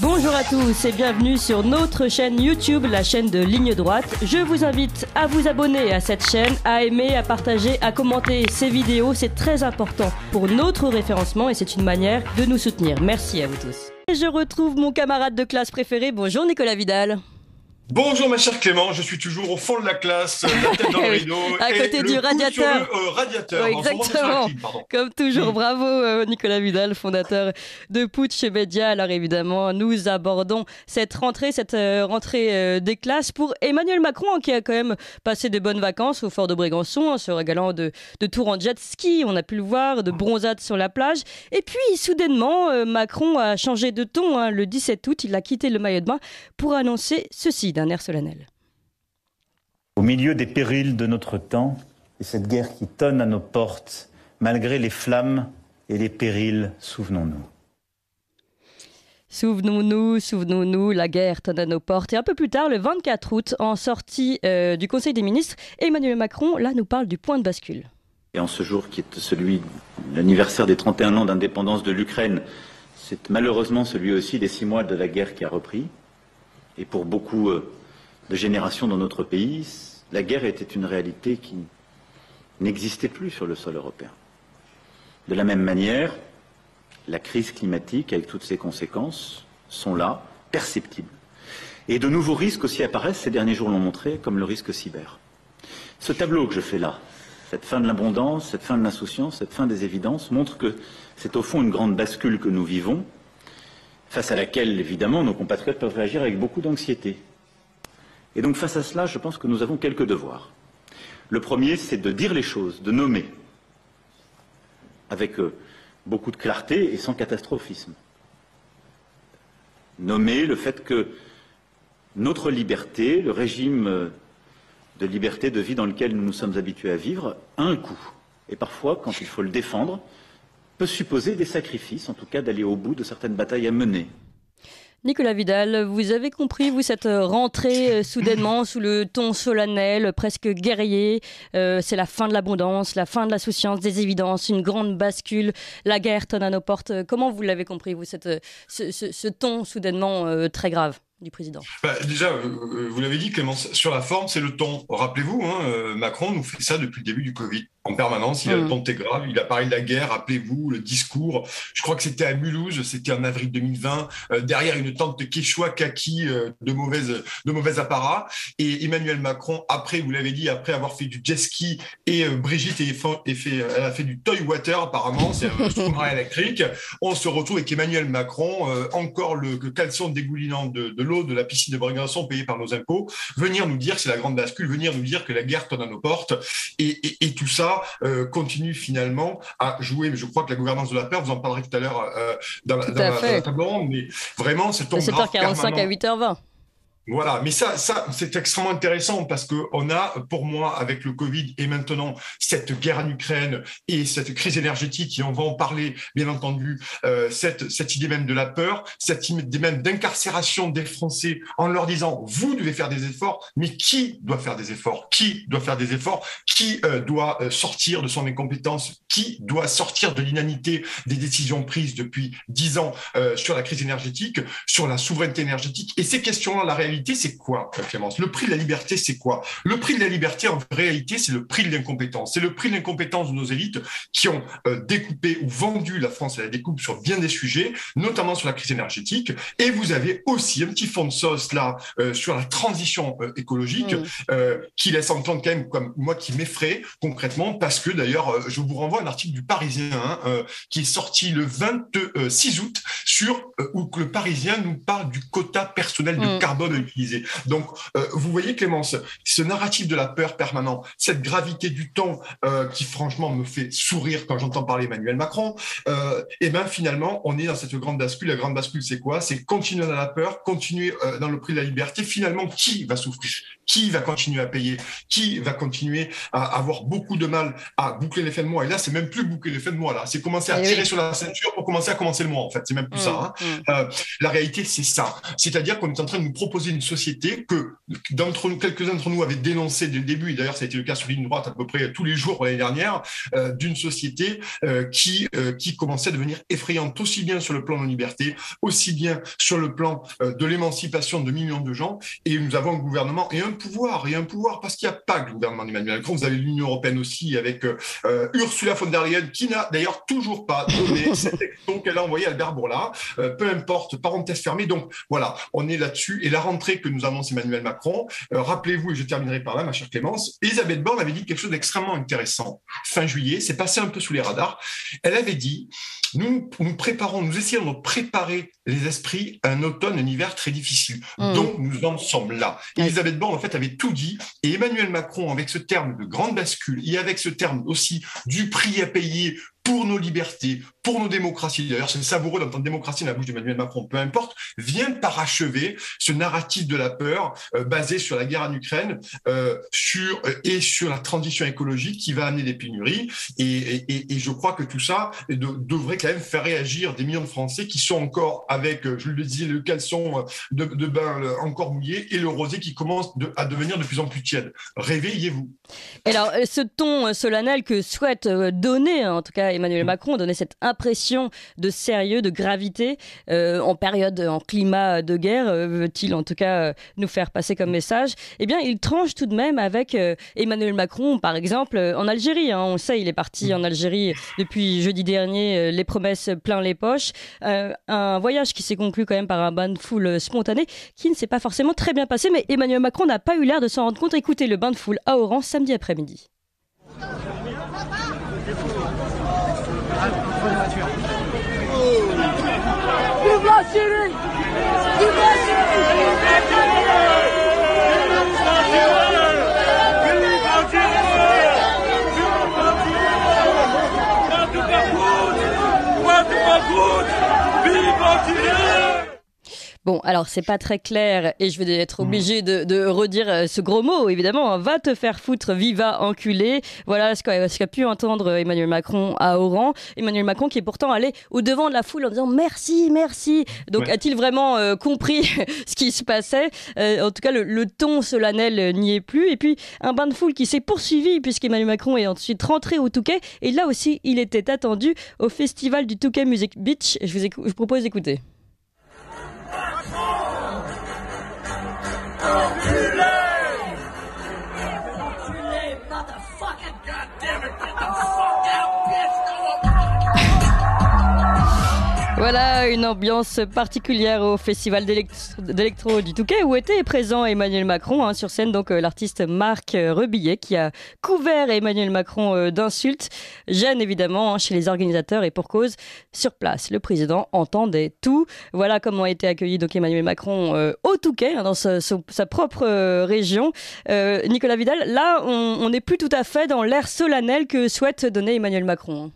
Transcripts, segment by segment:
Bonjour à tous et bienvenue sur notre chaîne YouTube, la chaîne de Ligne Droite. Je vous invite à vous abonner à cette chaîne, à aimer, à partager, à commenter ces vidéos. C'est très important pour notre référencement et c'est une manière de nous soutenir. Merci à vous tous. Et je retrouve mon camarade de classe préféré. Bonjour Nicolas Vidal. Bonjour ma chère Clément, je suis toujours au fond de la classe, la tête dans le rideau, à côté du radiateur. Le, euh, radiateur. exactement. Comme toujours, bravo euh, Nicolas Vidal, fondateur de Putsch Media. Alors évidemment, nous abordons cette rentrée, cette euh, rentrée des classes pour Emmanuel Macron hein, qui a quand même passé de bonnes vacances au fort de Brégançon, en se régalant de, de tours en jet ski, on a pu le voir, de bronzades sur la plage. Et puis soudainement, Macron a changé de ton. Hein. Le 17 août, il a quitté le maillot de bain pour annoncer ceci d'un air solennel. Au milieu des périls de notre temps, et cette guerre qui tonne à nos portes, malgré les flammes et les périls, souvenons-nous. Souvenons-nous, souvenons-nous, la guerre tonne à nos portes. Et un peu plus tard, le 24 août, en sortie euh, du Conseil des ministres, Emmanuel Macron, là, nous parle du point de bascule. Et en ce jour qui est celui, l'anniversaire des 31 ans d'indépendance de l'Ukraine, c'est malheureusement celui aussi des six mois de la guerre qui a repris et pour beaucoup euh, de générations dans notre pays, la guerre était une réalité qui n'existait plus sur le sol européen. De la même manière, la crise climatique, avec toutes ses conséquences, sont là, perceptibles. Et de nouveaux risques aussi apparaissent, ces derniers jours l'ont montré, comme le risque cyber. Ce tableau que je fais là, cette fin de l'abondance, cette fin de l'insouciance, cette fin des évidences, montre que c'est au fond une grande bascule que nous vivons, face à laquelle, évidemment, nos compatriotes peuvent réagir avec beaucoup d'anxiété. Et donc, face à cela, je pense que nous avons quelques devoirs. Le premier, c'est de dire les choses, de nommer, avec euh, beaucoup de clarté et sans catastrophisme. Nommer le fait que notre liberté, le régime euh, de liberté de vie dans lequel nous nous sommes habitués à vivre, a un coût. Et parfois, quand il faut le défendre, peut supposer des sacrifices, en tout cas d'aller au bout de certaines batailles à mener. Nicolas Vidal, vous avez compris, vous, cette rentrée euh, soudainement sous le ton solennel, presque guerrier. Euh, c'est la fin de l'abondance, la fin de la souciance, des évidences, une grande bascule. La guerre tonne à nos portes. Comment vous l'avez compris, vous, cette, ce, ton soudainement euh, très grave du président? Bah, Déjà, vous l'avez dit, Clémence, sur la forme, c'est le ton. Rappelez-vous, hein, Macron nous fait ça depuis le début du Covid en permanence. Il a le mmh. ton grave. Il a parlé de la guerre. Rappelez-vous le discours. Je crois que c'était à Mulhouse. C'était en avril 2020. Euh, derrière une tente de Quechua kaki euh, de mauvaise de mauvais apparat. Et Emmanuel Macron, après, vous l'avez dit, après avoir fait du jet ski et euh, Brigitte et fait, elle a fait du toy water apparemment. C'est un sous-marin électrique. On se retrouve avec Emmanuel Macron, encore le, caleçon dégoulinant de, de l'eau de la piscine de Brégançon payée par nos impôts, venir nous dire c'est la grande bascule, venir nous dire que la guerre tonne à nos portes et, et, et tout ça euh, continue finalement à jouer. Mais je crois que la gouvernance de la peur, vous en parlerez tout à l'heure euh, dans, la, table ronde, mais vraiment, c'est ton 7h45 à 8h20. Voilà, mais ça, ça c'est extrêmement intéressant parce que on a, pour moi, avec le Covid et maintenant cette guerre en Ukraine et cette crise énergétique, et on va en parler, bien entendu, euh, cette, cette idée même de la peur, cette idée même d'incarcération des Français en leur disant vous devez faire des efforts, mais qui doit faire des efforts? Qui doit faire des efforts? Qui euh, doit euh, sortir de son incompétence? Qui doit sortir de l'inanité des décisions prises depuis dix ans sur la crise énergétique, sur la souveraineté énergétique? Et ces questions-là, la réalité c'est quoi, Clémence? Le prix de la liberté, c'est quoi? Le prix de la liberté, en réalité, c'est le prix de l'incompétence. C'est le prix de l'incompétence de nos élites qui ont euh, découpé ou vendu la France à la découpe sur bien des sujets, notamment sur la crise énergétique. Et vous avez aussi un petit fond de sauce là euh, sur la transition euh, écologique qui laisse entendre quand même comme moi qui m'effraie concrètement parce que d'ailleurs, je vous renvoie à un article du Parisien hein, qui est sorti le 26 août sur où le Parisien nous parle du quota personnel de mm. carbone donc, euh, vous voyez, Clémence, ce narratif de la peur permanent, cette gravité du temps euh, qui, franchement, me fait sourire quand j'entends parler Emmanuel Macron, euh, et bien finalement, on est dans cette grande bascule. La grande bascule, c'est quoi? C'est continuer dans la peur, continuer dans le prix de la liberté. Finalement, qui va souffrir? Qui va continuer à payer? Qui va continuer à avoir beaucoup de mal à boucler les fins de mois? Et là, c'est même plus boucler les fins de mois, là. C'est commencer à eh tirer sur la ceinture pour commencer à commencer le mois, en fait. C'est même plus mmh, ça. Hein. Mmh. la réalité, c'est ça. C'est-à-dire qu'on est en train de nous proposer une société que d'entre nous, quelques-uns d'entre nous avaient dénoncé dès le début, et d'ailleurs ça a été le cas sur ligne droite à peu près tous les jours l'année dernière, euh, d'une société euh, qui, euh, qui commençait à devenir effrayante aussi bien sur le plan de la liberté, aussi bien sur le plan de l'émancipation de millions de gens. Et nous avons un gouvernement et un pouvoir, et un pouvoir parce qu'il n'y a pas le gouvernement d'Emmanuel Macron, vous avez l'Union européenne aussi avec Ursula von der Leyen, qui n'a d'ailleurs toujours pas donné cette texto qu'elle a envoyé à Albert Bourla. peu importe, parenthèse fermée. Donc voilà, on est là-dessus. Et la rentrée que nous annonce Emmanuel Macron, rappelez-vous, et je terminerai par là, ma chère Clémence, Elisabeth Borne avait dit quelque chose d'extrêmement intéressant. Fin juillet, c'est passé un peu sous les radars. Elle avait dit nous nous préparons, nous essayons de préparer les esprits à un automne, un hiver très difficile. Mmh. Donc nous en sommes là. Elisabeth Borne en fait avait tout dit et Emmanuel Macron avec ce terme de grande bascule et avec ce terme aussi du prix à payer pour nos libertés, pour nos démocraties. D'ailleurs, c'est savoureux d'entendre démocratie dans la bouche d'Emmanuel Macron, peu importe, vient parachever ce narratif de la peur euh, basé sur la guerre en Ukraine euh, sur, euh, et sur la transition écologique qui va amener des pénuries. Et, je crois que tout ça devrait quand même faire réagir des millions de Français qui sont encore avec, je le disais, le caleçon de, de bain encore mouillé et le rosé qui commence à devenir de plus en plus tiède. Réveillez-vous. Alors, ce ton solennel que souhaite donner, en tout cas, Emmanuel Macron donnait cette impression de sérieux, de gravité euh, en période, en climat de guerre, euh, veut-il en tout cas euh, nous faire passer comme message Eh bien, il tranche tout de même avec Emmanuel Macron, par exemple, en Algérie. Hein. on sait, il est parti en Algérie depuis jeudi dernier, les promesses plein les poches. un voyage qui s'est conclu quand même par un bain de foule spontané qui ne s'est pas forcément très bien passé, mais Emmanuel Macron n'a pas eu l'air de s'en rendre compte. Écoutez le bain de foule à Oran samedi après-midi. bonne voiture. Vive la Syrie Vive la Syrie Vive la Bon, alors c'est pas très clair et je vais être obligé de, redire euh, ce gros mot, évidemment. Va te faire foutre, viva enculé. Voilà ce qu'a pu entendre Emmanuel Macron à Oran. Emmanuel Macron qui est pourtant allé au devant de la foule en disant merci, merci. Donc a-t-il vraiment euh, compris ce qui se passait? Euh, En tout cas, le, ton solennel n'y est plus. Et puis un bain de foule qui s'est poursuivi puisqu'Emmanuel Macron est ensuite rentré au Touquet. Et là aussi, il était attendu au festival du Touquet Music Beach. Je vous, je vous propose d'écouter. Oh. Voilà une ambiance particulière au festival d'électro du Touquet où était présent Emmanuel Macron hein, sur scène donc euh, l'artiste Marc euh, Rebillet qui a couvert Emmanuel Macron euh, d'insultes. Gêne évidemment hein, chez les organisateurs et pour cause sur place le président entendait tout. Voilà comment a été accueilli donc Emmanuel Macron au Touquet hein, dans sa, propre région. Nicolas Vidal là on n'est plus tout à fait dans l'air solennel que souhaite donner Emmanuel Macron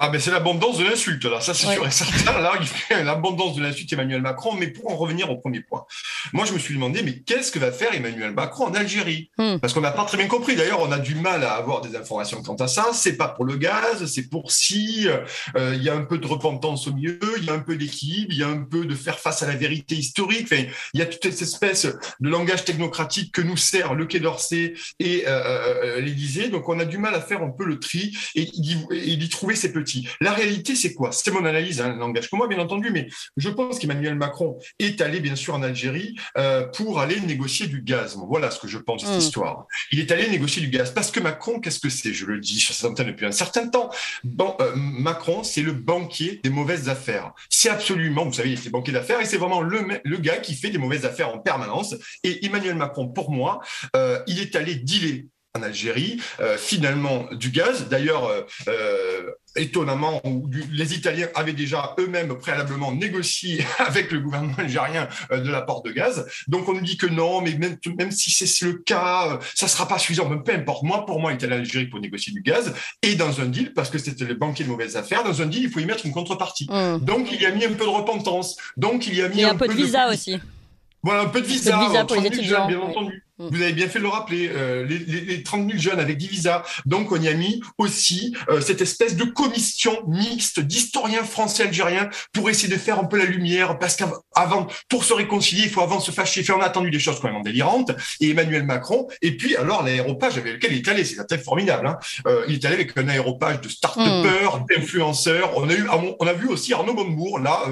ah, mais c'est l'abondance de l'insulte, là, ça c'est sûr et certain. Là, il fait l'abondance de l'insulte Emmanuel Macron. Mais pour en revenir au premier point, moi je me suis demandé, mais qu'est-ce que va faire Emmanuel Macron en Algérie? Hmm. Parce qu'on n'a pas très bien compris. D'ailleurs, on a du mal à avoir des informations quant à ça. C'est pas pour le gaz, c'est pour si. Euh, il y a un peu de repentance au milieu, il y a un peu d'équilibre, il y a un peu de faire face à la vérité historique. Enfin, il y a toute cette espèce de langage technocratique que nous sert le Quai d'Orsay et euh, euh, euh l'Élysée. Donc on a du mal à faire un peu le tri et, et d'y trouver ces petits la réalité, c'est quoi? C'est mon analyse, un hein, langage que moi, bien entendu, mais je pense qu'Emmanuel Macron est allé, bien sûr, en Algérie euh, pour aller négocier du gaz. voilà ce que je pense de cette hmm. histoire. Il est allé négocier du gaz parce que Macron, qu'est-ce que c'est? Je le dis cette antenne depuis un certain temps. Bon, euh, Macron, c'est le banquier des mauvaises affaires. C'est absolument, vous savez, il était banquier d'affaires et c'est vraiment le, le gars qui fait des mauvaises affaires en permanence. Et Emmanuel Macron, pour moi, euh, il est allé dealer en Algérie, euh, finalement du gaz. D'ailleurs, euh, euh, étonnamment, les Italiens avaient déjà eux-mêmes préalablement négocié avec le gouvernement algérien de l'apport de gaz. Donc on nous dit que non, mais même, même si c'est le cas, ça sera pas suffisant. peu importe. Moi, pour moi, il était en Algérie pour négocier du gaz et dans un deal, parce que c'était le banquier de mauvaises affaires, dans un deal, il faut y mettre une contrepartie. Mmh. Donc il y a mis un peu de repentance. Donc il y a mis un, peu, de visa aussi. Voilà, un peu de visa, de visa pour les étudiants. bien entendu. Mm. Vous avez bien fait de le rappeler, euh, les, les, 30 000 jeunes avec Divisa. Donc, on y a mis aussi euh, cette espèce de commission mixte d'historiens français algériens pour essayer de faire un peu la lumière, parce qu'avant, pour se réconcilier, il faut avant se fâcher. On a attendu des choses quand même délirantes. Et Emmanuel Macron, et puis alors l'aéropage avec lequel il est allé, c'est formidable. Hein. Euh, il est allé avec un aéropage de start-upers, mm. d'influenceurs. On a eu, on a vu aussi Arnaud Montebourg. Là,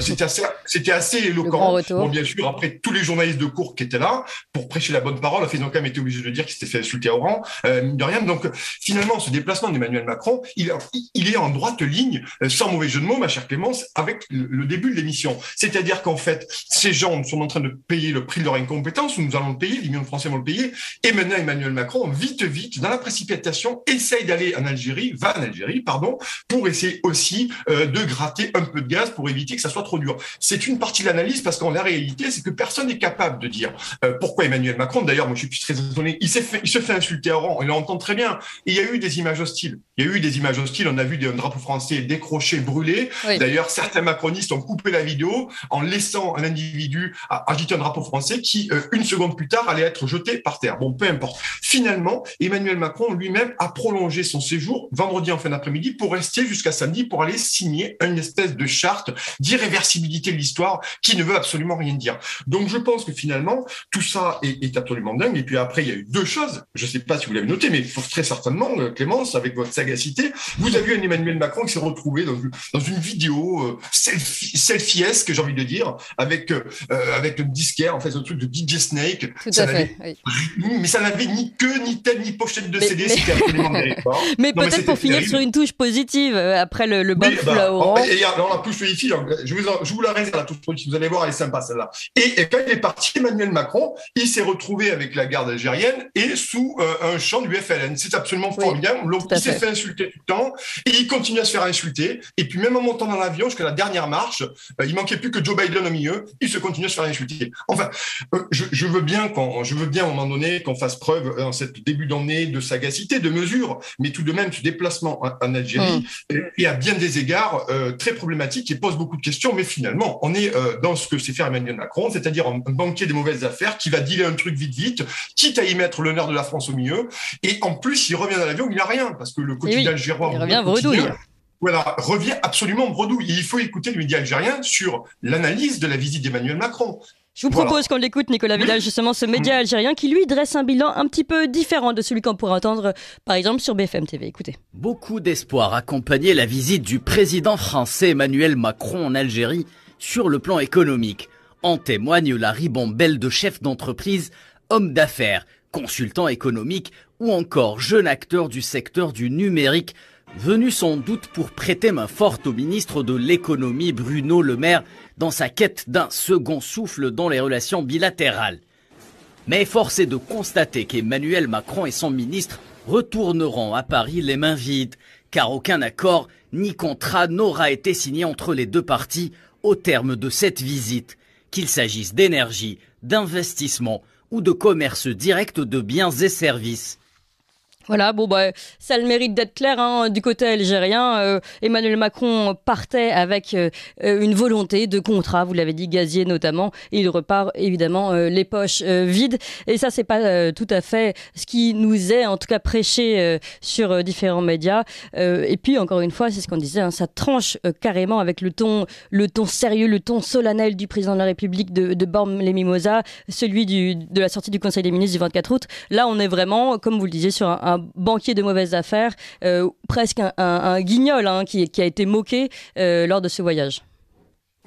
c'était assez, c'était assez éloquent. Bon, bien sûr, après tous les journalistes de cours qui étaient là pour prêcher la bonne parole. Enfin, ils ont quand même été de dire qu'il s'était fait insulter au rang, euh, de rien. Donc, finalement, ce déplacement d'Emmanuel Macron, il, est en droite ligne, euh, sans mauvais jeu de mots, ma chère Clémence, avec le, début de l'émission. C'est-à-dire qu'en fait, ces gens sont en train de payer le prix de leur incompétence, ou nous allons le payer, les millions de Français vont le payer, et maintenant Emmanuel Macron, vite, vite, dans la précipitation, essaye d'aller en Algérie, va en Algérie, pardon, pour essayer aussi euh, de gratter un peu de gaz pour éviter que ça soit trop dur. C'est une partie de l'analyse parce qu'en la réalité, c'est que personne n'est capable de dire pourquoi Emmanuel Macron D'ailleurs, moi, je suis très étonné. Il, fait, il se fait insulter à rang. Il l'entend très bien. il y a eu des images hostiles. Il y a eu des images hostiles. On a vu des drapeaux français décrochés, brûlés. D'ailleurs, certains macronistes ont coupé la vidéo en laissant un individu agiter un drapeau français qui, euh, une seconde plus tard, allait être jeté par terre. Bon, peu importe. Finalement, Emmanuel Macron lui-même a prolongé son séjour vendredi en fin d'après-midi pour rester jusqu'à samedi pour aller signer une espèce de charte d'irréversibilité de l'histoire qui ne veut absolument rien dire. Donc, je pense que finalement, tout ça est, est absolument dingue. Et puis après, il y a eu deux choses. Je ne sais pas si vous l'avez noté, mais très certainement, euh, Clémence, avec votre sagacité, vous avez eu un Emmanuel Macron qui s'est retrouvé dans, dans une vidéo euh, selfie, selfiesque, j'ai envie de dire, avec euh, avec le disquaire, en fait, un truc de DJ Snake. Tout à fait. Mais ça n'avait ni queue, ni tête, ni pochette de CD. C'était absolument Mais peut-être pour finir sur une touche positive après le, le bah, orange. Et, alors, la touche positive, je vous, je vous la réserve, la touche positive. Vous allez voir, elle est sympa celle-là. Et, et quand il est parti, Emmanuel Macron, il s'est retrouvé avec la garde algérienne et sous euh, un champ du FLN. C'est absolument formidable. il s'est fait. insulter tout le temps et il continue à se faire insulter. Et puis même en montant dans l'avion jusqu'à la dernière marche, euh, il manquait plus que Joe Biden au milieu. Il se continue à se faire insulter. Enfin, euh, je, veux bien qu'on, je veux bien à un moment donné qu'on fasse preuve en cette début d'année de sagacité, de mesure, mais tout de même ce déplacement en, Algérie mm. est, à bien des égards très problématique et pose beaucoup de questions. Mais finalement, on est dans ce que c'est faire Emmanuel Macron, c'est-à-dire un banquier des mauvaises affaires qui va dealer un truc vite vite quitte à y mettre l'honneur de la France au milieu. Et en plus, il revient dans l'avion, il n'a rien, parce que le quotidien algérien il revient bredouille. Voilà, revient absolument bredouille. il faut écouter le média algérien sur l'analyse de la visite d'Emmanuel Macron. Je vous propose qu'on l'écoute, Nicolas Vidal, justement, ce média algérien qui, lui, dresse un bilan un petit peu différent de celui qu'on pourrait entendre, par exemple, sur BFM TV. Écoutez. Beaucoup d'espoir accompagnait la visite du président français Emmanuel Macron en Algérie sur le plan économique. En témoigne la ribambelle de chefs d'entreprise homme d'affaires, consultant économique ou encore jeune acteur du secteur du numérique, venu sans doute pour prêter main forte au ministre de l'économie Bruno Le Maire dans sa quête d'un second souffle dans les relations bilatérales. Mais force est de constater qu'Emmanuel Macron et son ministre retourneront à Paris les mains vides, car aucun accord ni contrat n'aura été signé entre les deux parties au terme de cette visite, qu'il s'agisse d'énergie, d'investissement ou de commerce direct de biens et services. Voilà, bon bah ça le mérite d'être clair hein, du côté algérien. Euh, Emmanuel Macron partait avec euh, une volonté de contrat, vous l'avez dit, gazier notamment, et il repart évidemment euh, les poches vides. Et ça c'est pas tout à fait ce qui nous est en tout cas prêché sur différents médias. et puis encore une fois, c'est ce qu'on disait, hein, ça tranche carrément avec le ton, le ton sérieux, le ton solennel du président de la République de, de Borm les Mimosas, celui du, de la sortie du Conseil des ministres du 24 août. Là, on est vraiment, comme vous le disiez, sur un banquier de mauvaises affaires, euh, presque un, guignol hein, qui, a été moqué euh, lors de ce voyage.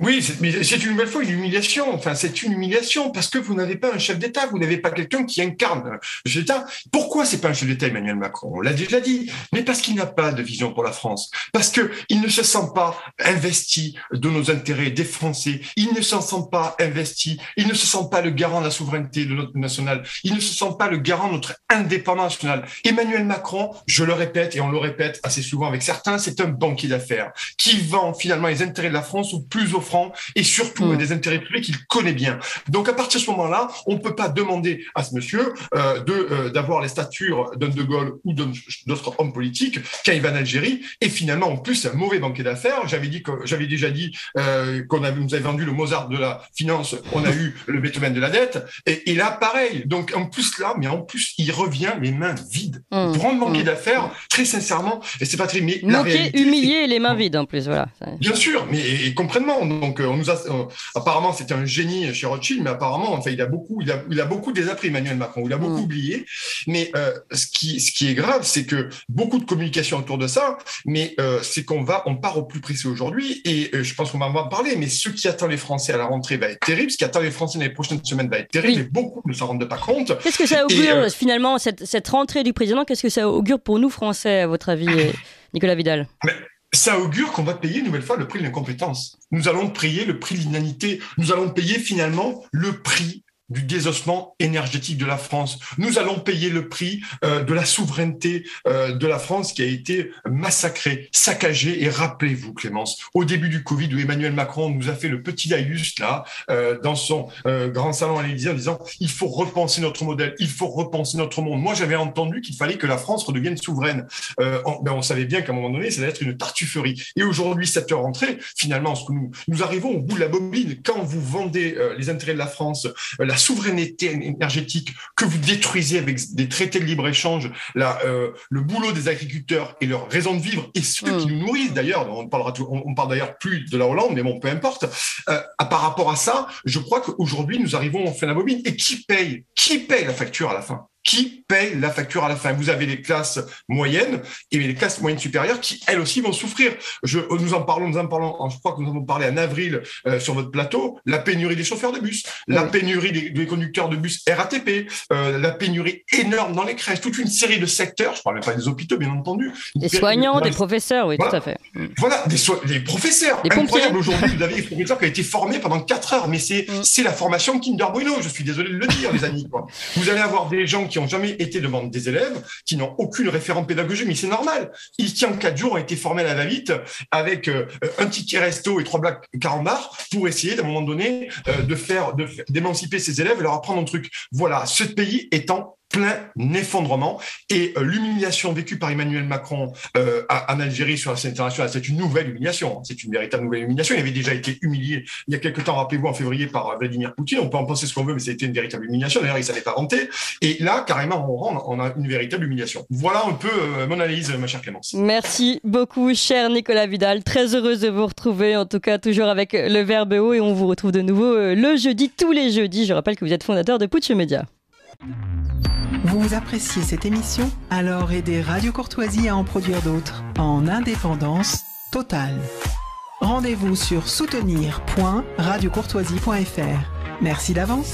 Oui, c'est une nouvelle fois une humiliation. Enfin, c'est une humiliation parce que vous n'avez pas un chef d'État, vous n'avez pas quelqu'un qui incarne le chef d'État. Pourquoi c'est pas un chef d'État, Emmanuel Macron? On l'a déjà dit, mais parce qu'il n'a pas de vision pour la France, parce que il ne se sent pas investi de nos intérêts des Français, il ne se sent pas investi, il ne se sent pas le garant de la souveraineté de notre nationale, il ne se sent pas le garant de notre indépendance nationale. Emmanuel Macron, je le répète et on le répète assez souvent avec certains, c'est un banquier d'affaires qui vend finalement les intérêts de la France au plus au francs et surtout mm. des intérêts privés qu'il connaît bien. Donc à partir de ce moment-là, on ne peut pas demander à ce monsieur euh, de euh, d'avoir les statures d'un De Gaulle ou d'autres hommes politiques quand il va en Algérie et finalement en plus un mauvais banquier d'affaires. J'avais dit que j'avais déjà dit euh, qu'on avait nous avait vendu le Mozart de la finance, on a eu le Beethoven de la dette et, et, là pareil. Donc en plus là, mais en plus il revient les mains vides. Mmh. Grand banquier mmh. d'affaires, très sincèrement, et c'est pas très mais humilié et les mains vides en plus, voilà. Bien sûr, mais et, concrètement, donc on nous a apparemment c'était un génie chez Rothschild, mais apparemment enfin il a beaucoup il a, il a beaucoup désappris Emmanuel Macron, il a beaucoup mmh. oublié. Mais euh, ce qui ce qui est grave, c'est que beaucoup de communication autour de ça, mais euh, c'est qu'on va on part au plus précis aujourd'hui et euh, je pense qu'on va en parler. Mais ce qui attend les Français à la rentrée va être terrible, ce qui attend les Français dans les prochaines semaines va être terrible et beaucoup ne s'en rendent pas compte. Qu'est-ce que ça augure finalement cette, cette rentrée du président Qu'est-ce que ça augure pour nous Français à votre avis, Nicolas Vidal? Ça augure qu'on va payer une nouvelle fois le prix de l'incompétence. Nous allons payer le prix de l'inanité. Nous allons payer finalement le prix du désossement énergétique de la France. Nous allons payer le prix euh, de la souveraineté euh, de la France qui a été massacrée, saccagée. Et rappelez-vous, Clémence, au début du Covid, où Emmanuel Macron nous a fait le petit laïus là, euh, dans son grand salon à l'Élysée, en disant il faut repenser notre modèle, il faut repenser notre monde. Moi, j'avais entendu qu'il fallait que la France redevienne souveraine. On, ben, on, savait bien qu'à un moment donné, ça allait être une tartufferie. Et aujourd'hui, cette rentrée, finalement, ce que nous, nous arrivons au bout de la bobine. Quand vous vendez les intérêts de la France, la souveraineté énergétique que vous détruisez avec des traités de libre-échange, euh, le boulot des agriculteurs et leur raison de vivre, et ceux qui mm. nous nourrissent d'ailleurs, on parlera on, parle d'ailleurs plus de la Hollande, mais bon, peu importe, euh, par rapport à ça, je crois qu'aujourd'hui, nous arrivons en fin la bobine. Et qui paye? Qui paye la facture à la fin? Qui paye la facture à la fin. Vous avez les classes moyennes et les classes moyennes supérieures qui, elles aussi, vont souffrir. Je, nous en parlons, nous en parlons, je crois que nous en avons parlé en avril euh, sur votre plateau, la pénurie des chauffeurs de bus, la pénurie des, conducteurs de bus RATP, euh, la pénurie énorme dans les crèches, toute une série de secteurs, je ne parle même pas des hôpitaux, bien entendu. Des soignants, des professeurs, oui, tout à fait. Voilà, des, professeurs. Des Incroyable aujourd'hui, vous avez des professeurs qui ont été formés pendant 4 heures, mais c'est mm. la formation Kinder Bueno, je suis désolé de le dire, les amis. Quoi. Vous allez avoir des gens qui ont jamais été devant des élèves qui n'ont aucune référent pédagogique, mais c'est normal. Ils qui en quatre jours ont été formés à la va-vite avec euh, un ticket resto et trois blagues carambars pour essayer d'un moment donné euh, de faire d'émanciper ces élèves et leur apprendre un truc. Voilà, ce pays étant plein effondrement. Et euh, l'humiliation vécue par Emmanuel Macron euh, en Algérie sur la scène internationale, c'est une nouvelle humiliation. C'est une véritable nouvelle humiliation. Il avait déjà été humilié il y a quelques temps, rappelez-vous, en février par Vladimir Poutine. On peut en penser ce qu'on veut, mais été une véritable humiliation. D'ailleurs, il ne savait pas renter. Et là, carrément, on, on a une véritable humiliation. Voilà un peu euh, mon analyse, ma chère Clémence. Merci beaucoup, cher Nicolas Vidal. Très heureuse de vous retrouver, en tout cas toujours avec le Verbe haut. Et on vous retrouve de nouveau le jeudi, tous les jeudis. Je rappelle que vous êtes fondateur de Putsch Media. Vous appréciez cette émission Alors aidez Radio Courtoisie à en produire d'autres en indépendance totale. Rendez-vous sur soutenir.radiocourtoisie.fr. Merci d'avance.